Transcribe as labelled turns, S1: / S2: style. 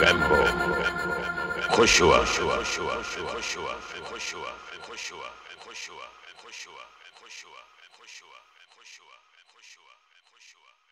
S1: मुकैम को
S2: खुश हुआ खुश हुआ खुश हुआ
S1: खुश हुआ खुश हुआ खुश हुआ खुश हुआ खुश हुआ खुश हुआ खुश हुआ खुश हुआ खुश हुआ